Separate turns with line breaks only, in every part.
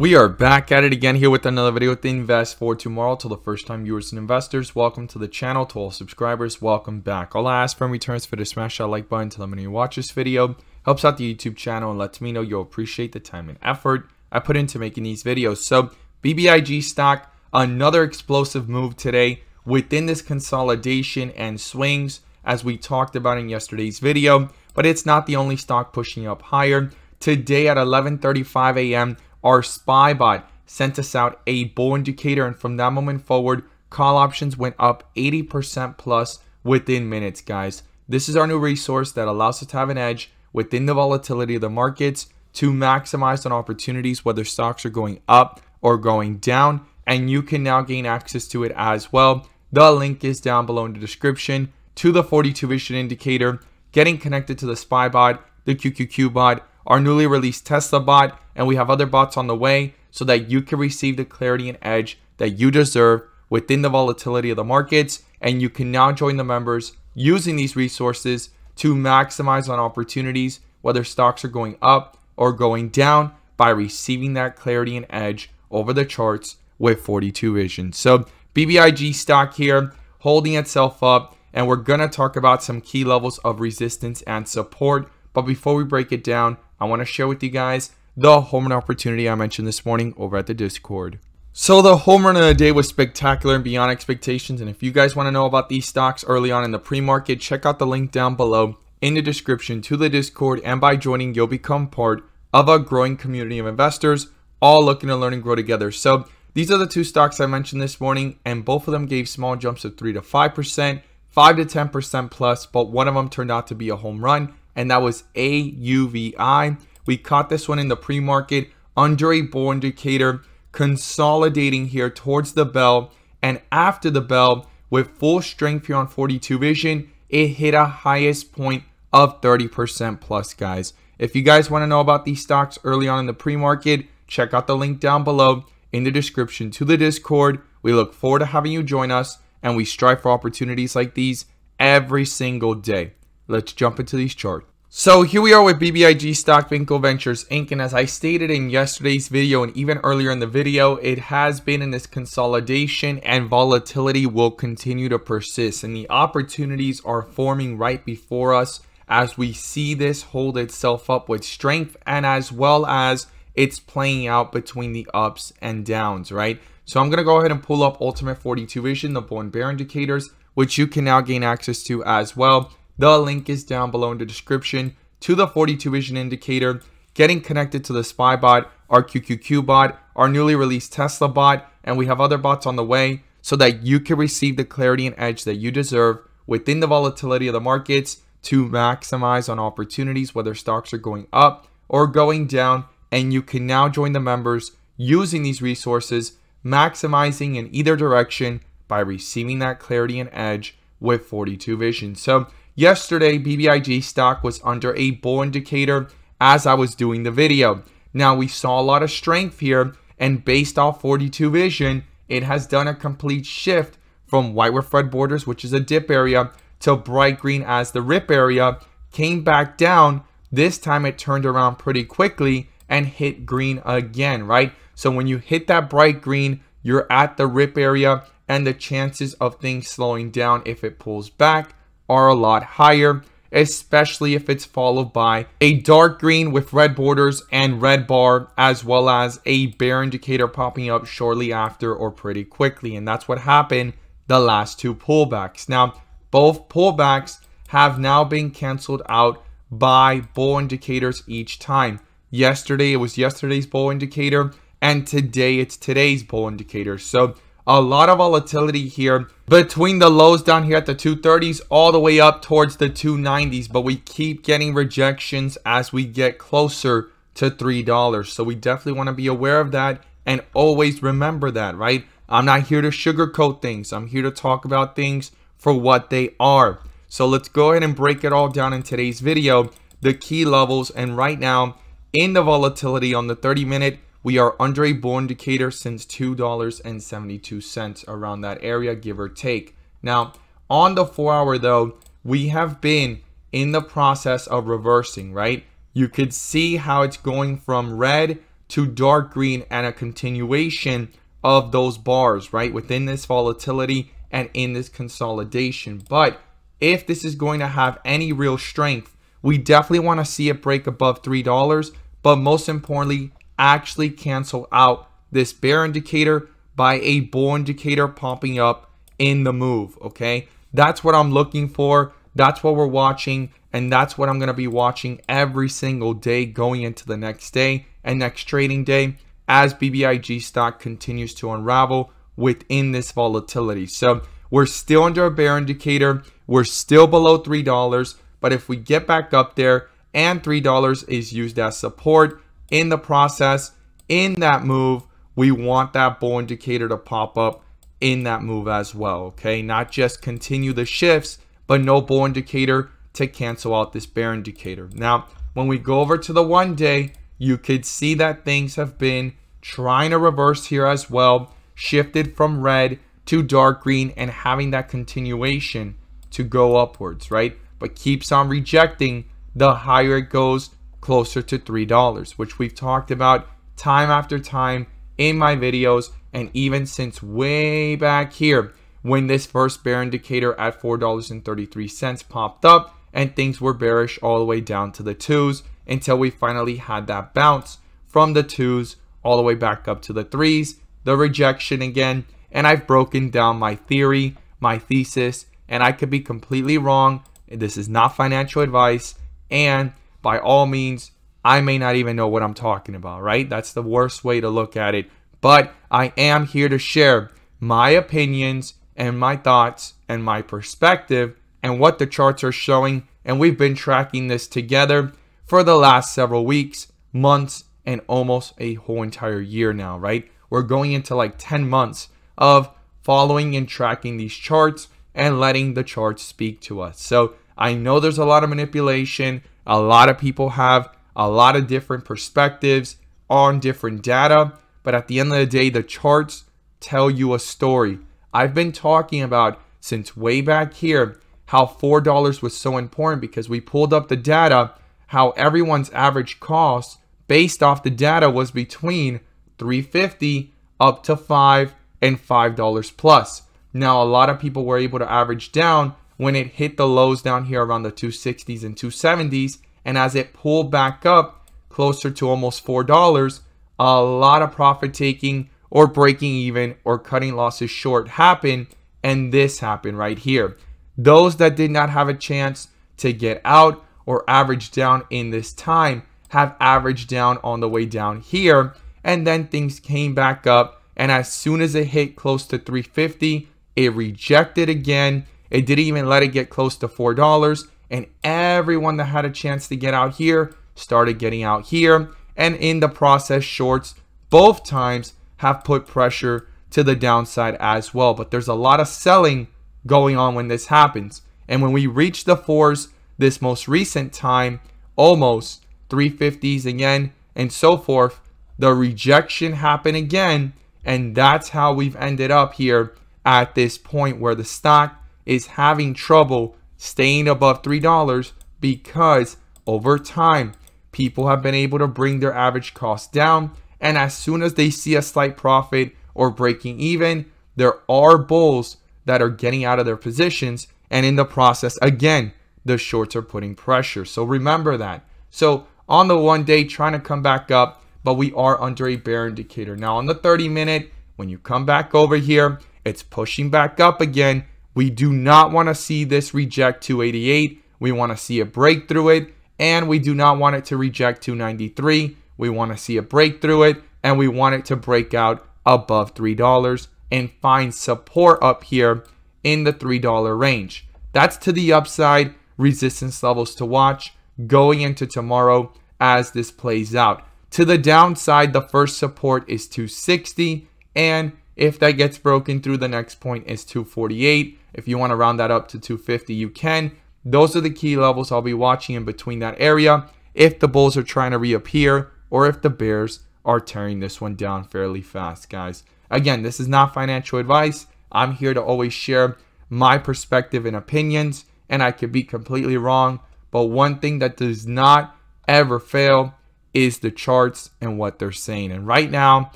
We are back at it again here with another video with Invest for Tomorrow. To the first time viewers and investors, welcome to the channel. To all subscribers, welcome back. All I ask from returns for to smash that like button to let me know you watch this video. Helps out the YouTube channel and lets me know you'll appreciate the time and effort I put into making these videos. So BBIG stock, another explosive move today within this consolidation and swings as we talked about in yesterday's video. But it's not the only stock pushing up higher. Today at 11.35 a.m., our spy bot sent us out a bull indicator and from that moment forward call options went up 80% plus within minutes guys. This is our new resource that allows us to have an edge within the volatility of the markets to maximize on opportunities whether stocks are going up or going down and you can now gain access to it as well. The link is down below in the description to the 42 vision indicator. Getting connected to the spy bot the qqq bot our newly released Tesla bot, and we have other bots on the way so that you can receive the clarity and edge that you deserve within the volatility of the markets. And you can now join the members using these resources to maximize on opportunities, whether stocks are going up or going down, by receiving that clarity and edge over the charts with 42 Vision. So, BBIG stock here holding itself up, and we're to talk about some key levels of resistance and support. But before we break it down, I want to share with you guys the home run opportunity I mentioned this morning over at the Discord. So the home run of the day was spectacular and beyond expectations. And if you guys want to know about these stocks early on in the pre-market, check out the link down below in the description to the Discord. And by joining, you'll become part of a growing community of investors, all looking to learn and grow together. So these are the two stocks I mentioned this morning, and both of them gave small jumps of 3 to 5%, 5 to 10% plus, but one of them turned out to be a home run and that was AUVI. We caught this one in the pre-market under a bull indicator, consolidating here towards the bell. And after the bell, with full strength here on 42 Vision, it hit a highest point of 30% plus, guys. If you guys want to know about these stocks early on in the pre-market, check out the link down below in the description to the Discord. We look forward to having you join us, and we strive for opportunities like these every single day. Let's jump into these charts. So here we are with BBIG Stock Vinco Ventures Inc. And as I stated in yesterday's video and even earlier in the video, it has been in this consolidation and volatility will continue to persist. And the opportunities are forming right before us as we see this hold itself up with strength and as well as it's playing out between the ups and downs, right? So I'm going to go ahead and pull up Ultimate 42 Vision, the and bear indicators, which you can now gain access to as well. The link is down below in the description to the 42 Vision indicator, getting connected to the Spy bot, our QQQ bot, our newly released Tesla bot, and we have other bots on the way so that you can receive the clarity and edge that you deserve within the volatility of the markets to maximize on opportunities, whether stocks are going up or going down. And you can now join the members using these resources, maximizing in either direction by receiving that clarity and edge with 42 Vision. So Yesterday, BBIG stock was under a bull indicator as I was doing the video. Now, we saw a lot of strength here, and based off 42 Vision, it has done a complete shift from white with red borders, which is a dip area, to bright green as the rip area, came back down. This time it turned around pretty quickly and hit green again, right? So when you hit that bright green, you're at the rip area and the chances of things slowing down if it pulls back are a lot higher, especially if it's followed by a dark green with red borders and red bar, as well as a bear indicator popping up shortly after or pretty quickly. And that's what happened the last two pullbacks. Now, both pullbacks have now been canceled out by bull indicators each time. Yesterday, it was yesterday's bull indicator, and today it's today's bull indicator. So a lot of volatility here between the lows down here at the 230s all the way up towards the 290s but we keep getting rejections as we get closer to three dollars. So we definitely want to be aware of that and always remember that right? I'm not here to sugarcoat things. I'm here to talk about things for what they are. So let's go ahead and break it all down in today's video the key levels and right now in the volatility on the 30 minute we are under a bull indicator since $2.72 around that area, give or take. Now, on the four hour though, we have been in the process of reversing, right? You could see how it's going from red to dark green and a continuation of those bars, right? Within this volatility and in this consolidation. But if this is going to have any real strength, we definitely want to see it break above $3. But most importantly, actually cancel out this bear indicator by a bull indicator popping up in the move, okay? That's what I'm looking for. That's what we're watching. And that's what I'm going to be watching every single day going into the next day and next trading day as BBIG stock continues to unravel within this volatility. So we're still under a bear indicator. We're still below $3. But if we get back up there and $3 is used as support in the process, in that move, we want that bull indicator to pop up in that move as well. Okay, not just continue the shifts, but no bull indicator to cancel out this bear indicator. Now, when we go over to the one day, you could see that things have been trying to reverse here as well, shifted from red to dark green and having that continuation to go upwards, right? But keeps on rejecting the higher it goes closer to $3, which we've talked about time after time in my videos and even since way back here when this first bear indicator at $4.33 popped up and things were bearish all the way down to the twos until we finally had that bounce from the twos all the way back up to the threes, the rejection again, and I've broken down my theory, my thesis, and I could be completely wrong. This is not financial advice, and by all means, I may not even know what I'm talking about, right? That's the worst way to look at it. But I am here to share my opinions and my thoughts and my perspective and what the charts are showing. And we've been tracking this together for the last several weeks, months, and almost a whole entire year now, right? We're going into like 10 months of following and tracking these charts and letting the charts speak to us. So I know there's a lot of manipulation. A lot of people have a lot of different perspectives on different data. But at the end of the day, the charts tell you a story. I've been talking about since way back here how $4 was so important because we pulled up the data how everyone's average cost based off the data was between 350 up to 5 and $5 plus. Now a lot of people were able to average down when it hit the lows down here around the 260s and 270s and as it pulled back up closer to almost $4, a lot of profit taking or breaking even or cutting losses short happened and this happened right here. Those that did not have a chance to get out or average down in this time have averaged down on the way down here and then things came back up and as soon as it hit close to 350 it rejected again it didn't even let it get close to four dollars and everyone that had a chance to get out here started getting out here. And in the process shorts both times have put pressure to the downside as well. But there's a lot of selling going on when this happens. And when we reach the fours this most recent time, almost 350s again, and so forth. The rejection happened again, and that's how we've ended up here at this point where the stock is having trouble staying above $3 because over time, people have been able to bring their average cost down. And as soon as they see a slight profit or breaking even, there are bulls that are getting out of their positions. And in the process, again, the shorts are putting pressure. So remember that. So on the one day, trying to come back up, but we are under a bear indicator. Now on the 30 minute, when you come back over here, it's pushing back up again. We do not want to see this reject 288. We want to see a break through it, and we do not want it to reject 293. We want to see a break through it, and we want it to break out above $3 and find support up here in the $3 range. That's to the upside resistance levels to watch going into tomorrow as this plays out. To the downside, the first support is 260, and if that gets broken through, the next point is 248. If you want to round that up to 250, you can. Those are the key levels I'll be watching in between that area if the bulls are trying to reappear or if the bears are tearing this one down fairly fast, guys. Again, this is not financial advice. I'm here to always share my perspective and opinions and I could be completely wrong. But one thing that does not ever fail is the charts and what they're saying. And right now,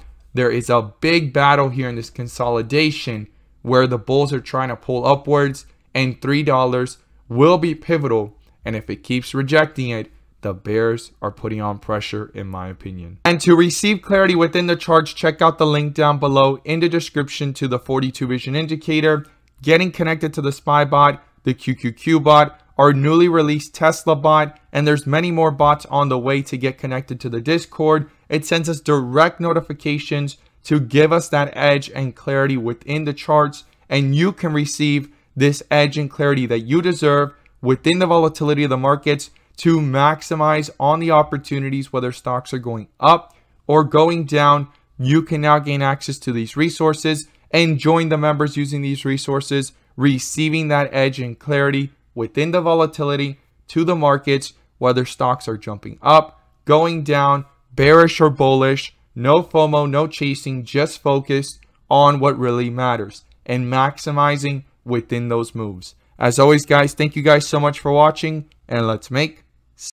there is a big battle here in this consolidation where the bulls are trying to pull upwards and $3 will be pivotal. And if it keeps rejecting it, the Bears are putting on pressure, in my opinion. And to receive clarity within the charts, check out the link down below in the description to the 42 Vision Indicator, getting connected to the SPY bot, the QQQ bot, our newly released Tesla bot, and there's many more bots on the way to get connected to the Discord. It sends us direct notifications to give us that edge and clarity within the charts, and you can receive this edge and clarity that you deserve within the volatility of the markets to maximize on the opportunities, whether stocks are going up or going down. You can now gain access to these resources and join the members using these resources, receiving that edge and clarity within the volatility to the markets, whether stocks are jumping up, going down, bearish or bullish, no FOMO, no chasing, just focused on what really matters and maximizing within those moves. As always, guys, thank you guys so much for watching and let's make